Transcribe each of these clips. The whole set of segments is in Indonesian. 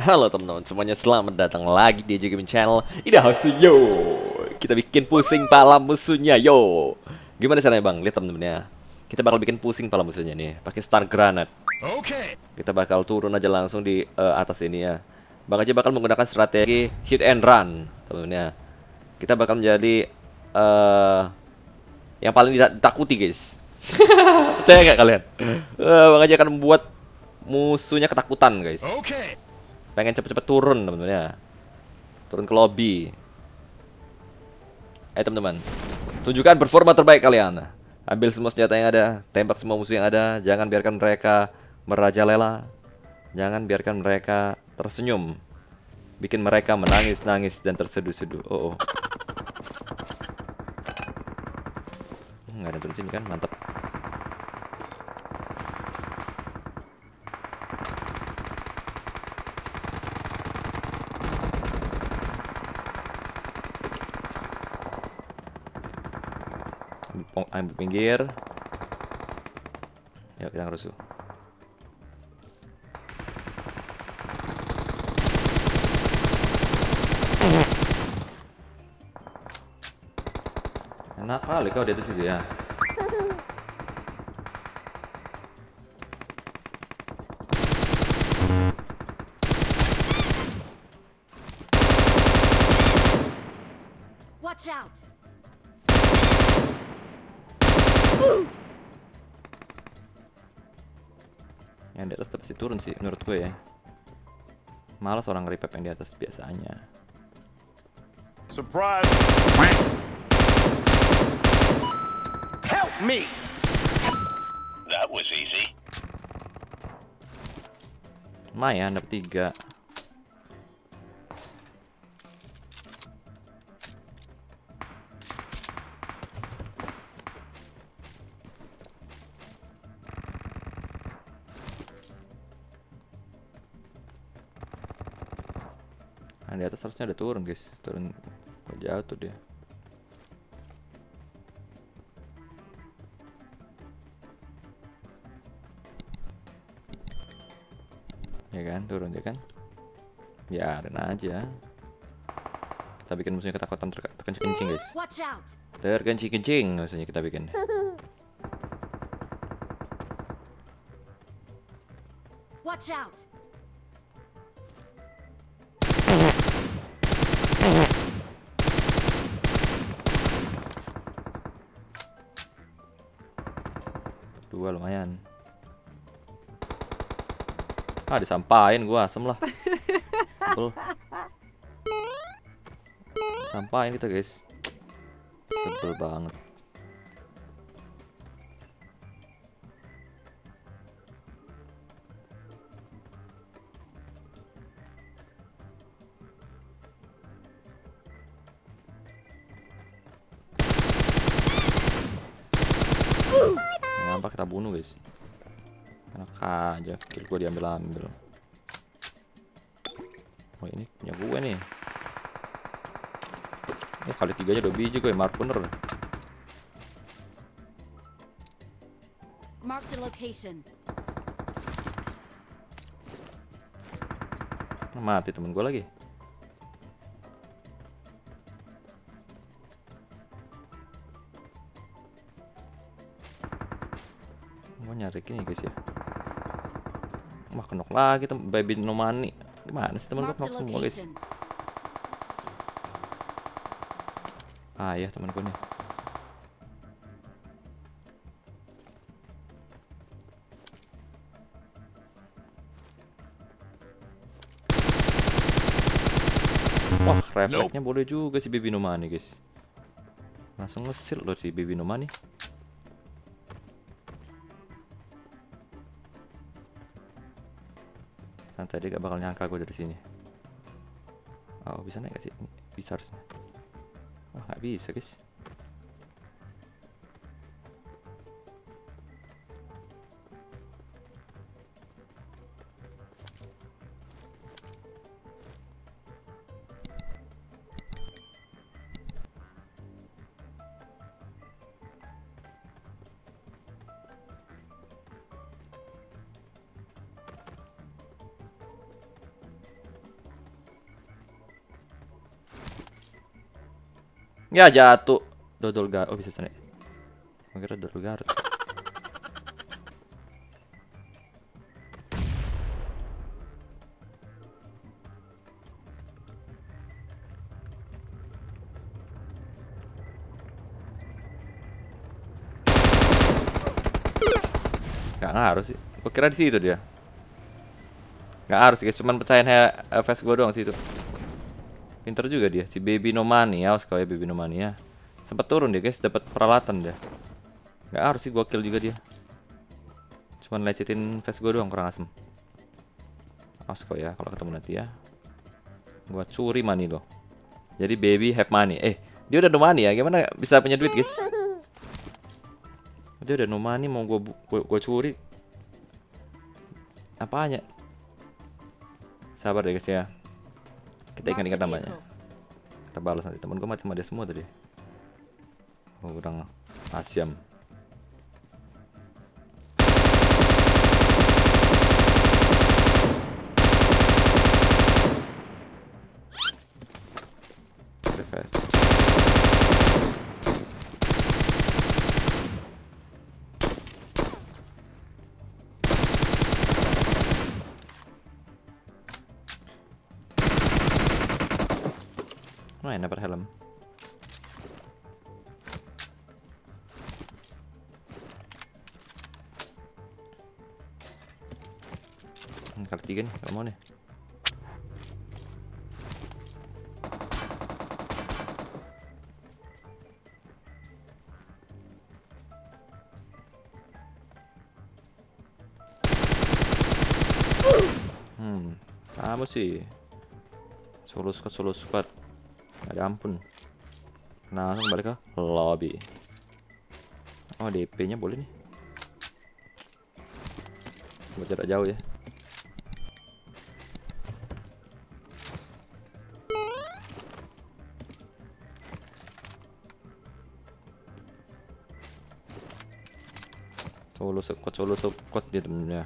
Halo teman-teman semuanya, selamat datang lagi di Gaming Channel. Ida House yo. Kita bikin pusing pala musuhnya yo. Gimana caranya bang? Lihat teman-teman ya. Kita bakal bikin pusing pala musuhnya nih Pakai Star Granite Oke. Kita bakal turun aja langsung di eh, atas ini ya. Bang aja bakal menggunakan strategi hit and run teman-teman ya. Kita bakal menjadi eh Yang paling ditakuti guys. Percaya nggak kalian? Eh, Bang aja akan membuat musuhnya ketakutan guys. Oke. Pengen cepet-cepet turun teman-teman ya. Turun ke lobby. Ayo teman-teman. Tunjukkan performa terbaik kalian. Ambil semua senjata yang ada tembak semua musuh yang ada. Jangan biarkan mereka merajalela. Jangan biarkan mereka tersenyum. Bikin mereka menangis-nangis dan terseduh-seduh. Oh, oh. Hmm, nggak ada turun sini kan? Mantap ambil, pinggir. Yuk kita ngerusuh. Enak kali kau di atas situ ya. Watch out! Yang di atas pasti turun sih menurut gue ya malas orang repep yang di atas biasanya Surprise. Help me. That was easy. lumayan dapat tiga di atas harusnya ada turun guys. Turun Kok jatuh dia. Ya kan? Turun ya kan? Biarin aja. Kita bikin musuhnya ketakutan ter terkencing-kencing guys! Terkencing-kencing maksudnya kita bikin. Watch out! Dua lumayan. Ah disampain gua asem lah. Sebel. Sampain kita guys. Sebel banget guys Enak aja kill gua diambil ambil Oh ini punya gue nih. Oh kali tiga aja dua biji gue mark bener. Mark the location. Mati temen gue lagi Gue nyari gini guys ya. Wah kenok lagi tem baby no money Gimana sih temen gue kenok semua guys. Ah ya temen gue nih. Wah refleksnya boleh juga si baby no money guys. Langsung ngesil loh si baby no Santai dia gak bakal nyangka gue dari sini. Oh bisa naik gak sih? Bisa harusnya. Wah nggak bisa guys Ya jatuh. Dodol Garut. Oh bisa sana. Kira dodol Garut. Gak ngaruh sih. Gue kira di situ dia. Gak harus guys, cuman percayain ya face gue doang itu. Pinter juga dia, si Baby No Money, kau ya Baby No Money ya. Sempet turun dia guys, dapat peralatan dia. Gak harus sih gua kill juga dia. Cuman lecetin face gue doang kurang asem. Awas kau ya kalau ketemu nanti ya. Gua curi money loh. Jadi baby have money. Eh, dia udah no money ya. Gimana bisa punya duit, guys? Dia udah no money mau gua gua, gua curi. Apanya? Sabar deh guys ya. Kita ingat-ingat namanya. vehicle. Kita balas nanti. Temen gua mati dia semua tadi. Oh, kurang asyam. Lumayan dapat helm. Hmm, Kali tiga nih, gak mau nih. Hmm, kamu sih. Solo squad, solo squad. Ada ampun. Nah, langsung balik ke lobby. Oh, DP-nya boleh nih. Buat jarak jauh ya. Solo squad, solo squad dia temennya.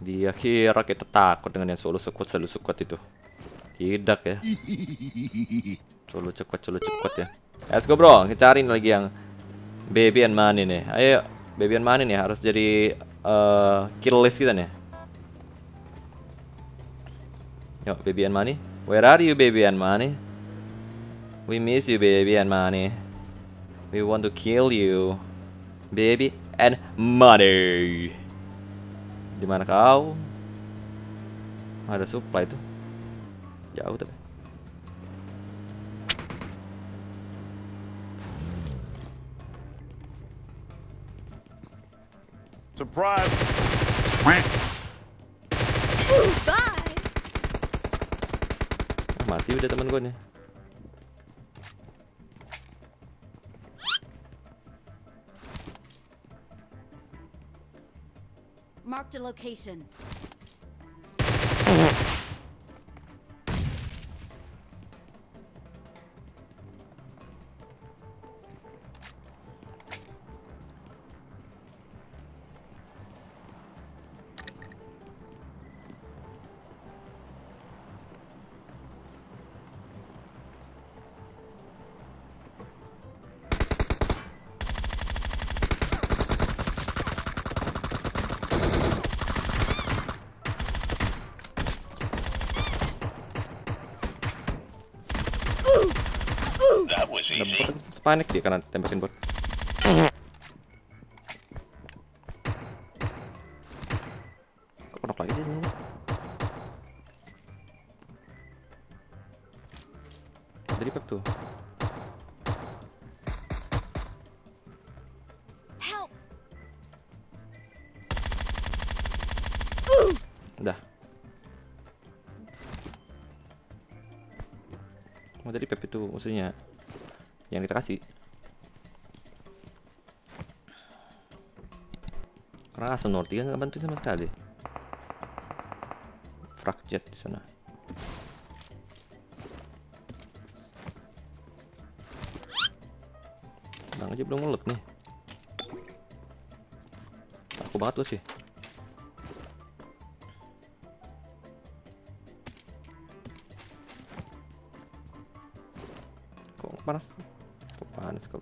Dia kira kita takut dengan yang solo squad, solo squad itu. Tidak ya. Solo cepat, solo cepat ya. Let's go bro, kita cariin lagi yang Baby and Money nih. Ayo, Baby and Money nih harus jadi eh, kill list kita nih. Yuk, Baby and Money. Where are you, Baby and Money? We miss you, Baby and Money. We want to kill you, Baby and Money. Di mana kau? Ada supply tuh. Jauh tapi. Surprise! Bye. Ah, mati udah temen gue nih. Marked a location. Panik dia karena tembakin bot. Kok knock lagi sih ini? Jadi pep tuh. Udah. Oh tadi pep itu musuhnya yang kita kasih. Kerasa Norti kan nggak bantuin sama sekali. Frak jet di sana. Bang aja belum ngelut nih. Aku banget gue sih. Kok panas? Kok panas kau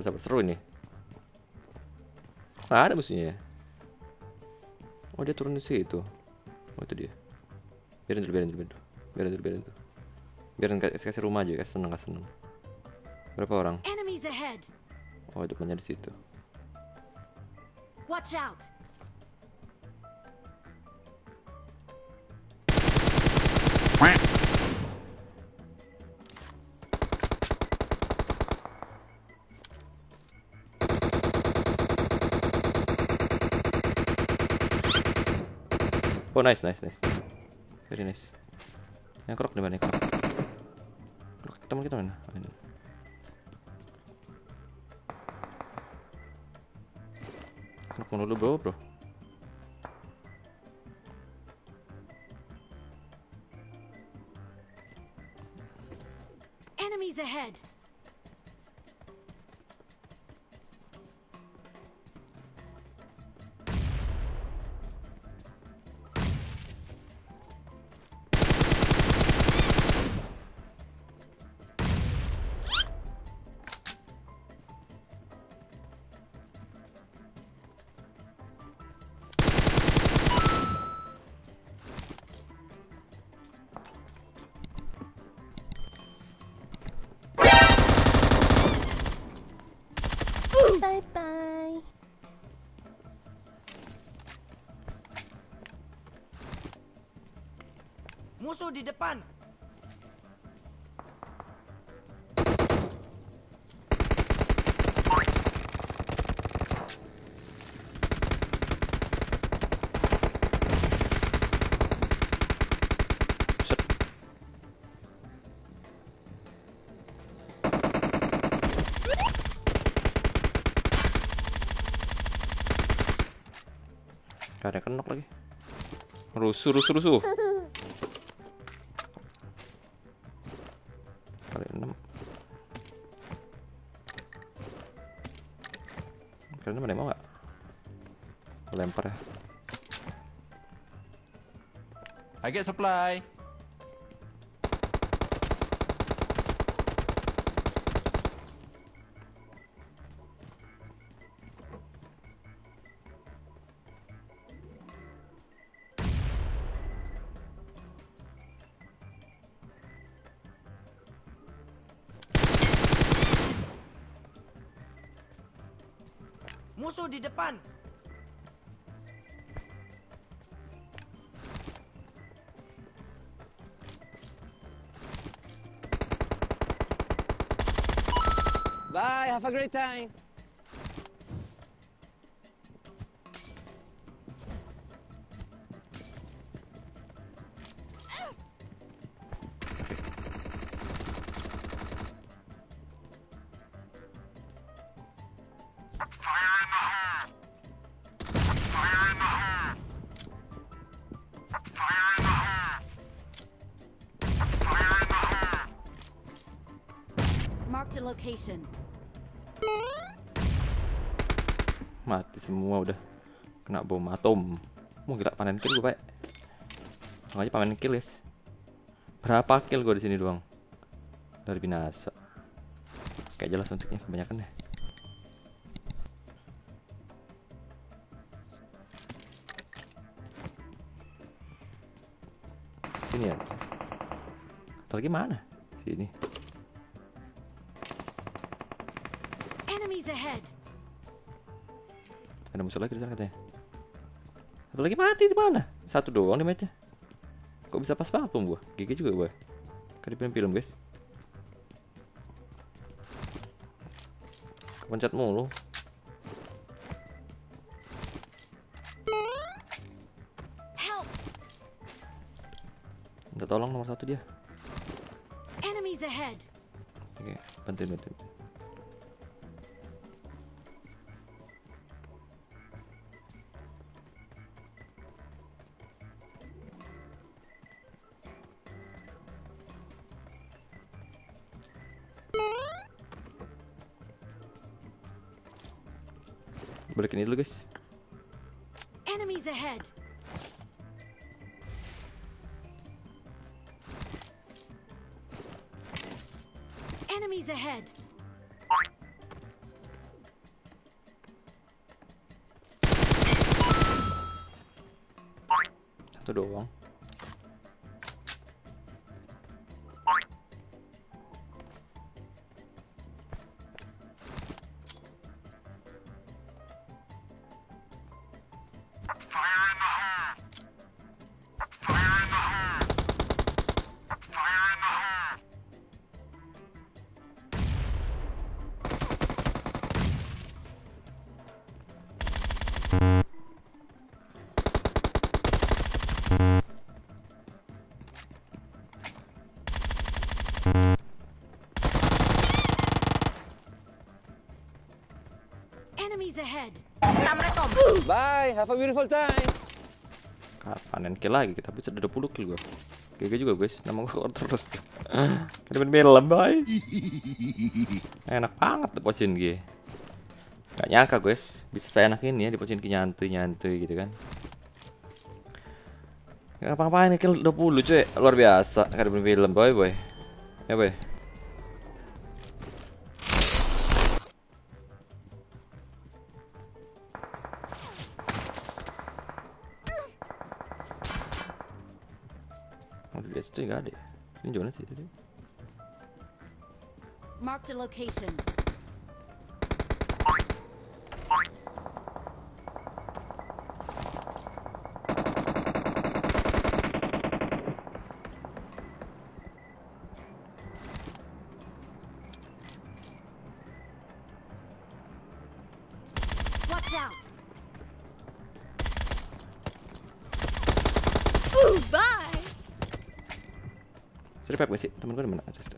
Sabar sabar seru ini. Nggak ada musuhnya ya? Oh dia turun di situ. Oh itu dia. Biarin dulu biarin dulu biarin dulu. Biarin dulu biarin dulu. Biarin kasih, kasih rumah aja kasih seneng kasih seneng. Berapa orang? Enemies ahead. oh depannya di situ. Watch out. Oh nice nice nice. Very nice. Yang kerok di mana Kerok, teman kita mana? Oh, ini. kerok mau dulu bro bro? Enemies ahead. Di depan. Gak ada kenok lagi. Rusuh, rusuh, rusuh. Kali enam ada yang mau nggak? Lempar ya. I get supply. Di depan. Bye, have a great time. Location. Mati semua udah. Kena bom atom. Mau gila panen kill gue, Pak. Aja panen kill, guys. Berapa kill gue di sini doang? Dari binasa. Kayak jelas untuknya kebanyakan deh. Sini ya. Atau lagi mana? Sini. Ada musuh lagi di sana katanya. Satu lagi mati di mana? Satu doang di matchnya. Kok bisa pas banget bom gua? GG juga gua. Di film-film guys. Kepencet mulu. Minta tolong nomor satu dia. Oke, bantuin bantuin. Guys. Enemies ahead. Enemies ahead. Satu doang. Enemies ahead. Bye. Have a beautiful time. Kapan kill lagi kita bisa udah 20 kill gua. GG juga guys, nama gua keluar terus. Kita main film bye. Enak banget tuh pocin G. Gak nyangka guys, bisa saya enak ini ya di pocin nyantui nyantui gitu kan. Gak apa-apain kill 20 cuy, luar biasa. Kayak film boy boy. Ya boy. Ada. ya? Ini gimana sih tadi? Marked a location. Watch out. Ooh, bye. Saya gak sih? Temen gue di mana aja situ.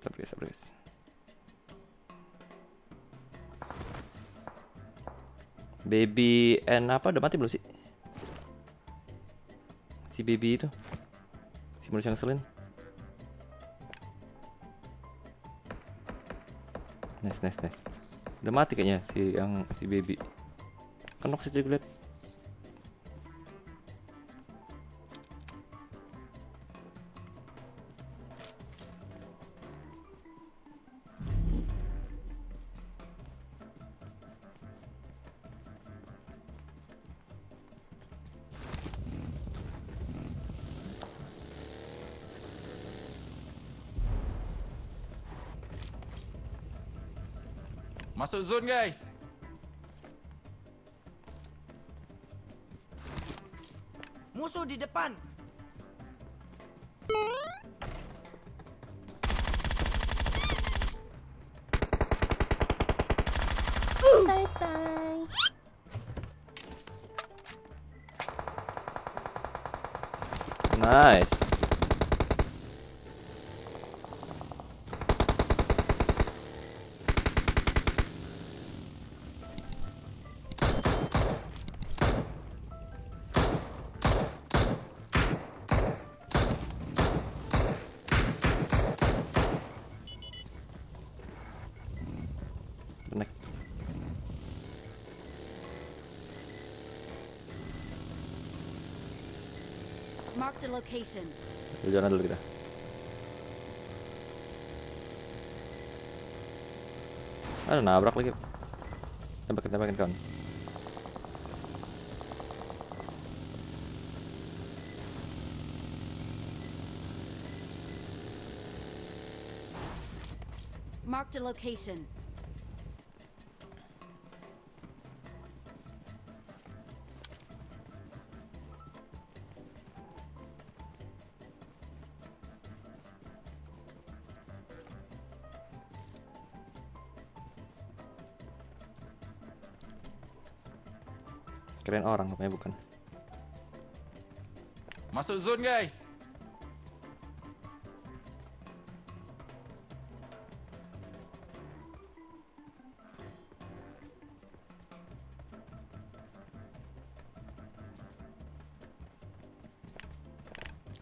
Sabar guys, sabar guys. Baby N apa udah mati belum sih? Si baby itu. Si manusia yang ngeselin. Nice, nice, nice. Udah mati kayaknya si yang si baby. Kenok sih lihat. Masuk zone guys. Musuh di depan. Marked a location. Jalan dulu kita. Ada nabrak lagi. Tembakin, tembakin kawan. Marked a location. Keren orang namanya bukan. Masuk zone guys.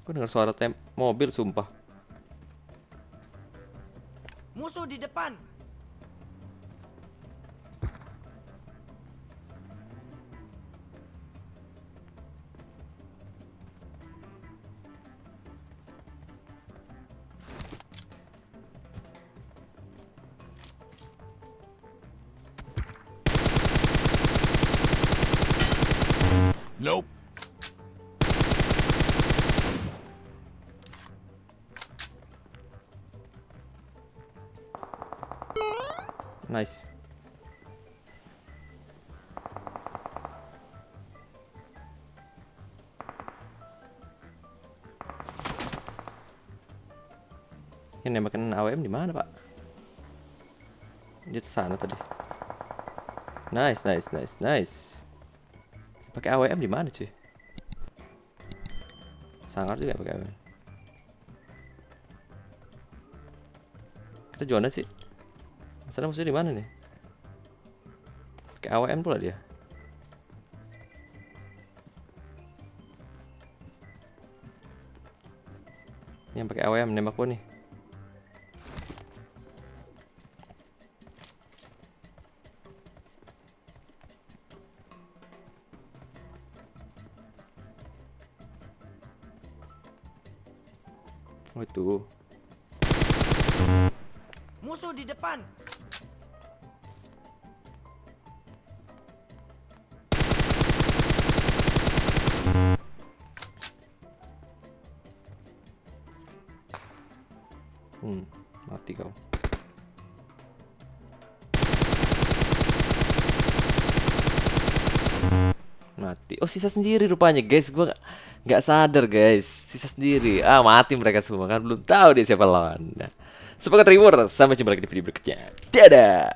Gue dengar suara tem mobil sumpah. Musuh di depan. Nice. Ini nembakin AWM di mana, Pak? Dia ke sana tadi. Nice, nice, nice, nice. Pakai AWM di mana, cuy? Sangar juga pakai AWM. Kita jualnya sih. Masalah musuhnya di mana nih? Pakai AWM pula dia. Yang pakai AWM nembak gua nih. Oh itu. Musuh di depan. Oh, sisa sendiri rupanya, guys. Gua nggak- sadar, guys. Sisa sendiri. Ah, mati mereka semua kan belum tahu dia siapa lawannya. Semoga terhibur. Sampai jumpa lagi di video berikutnya. Dadah.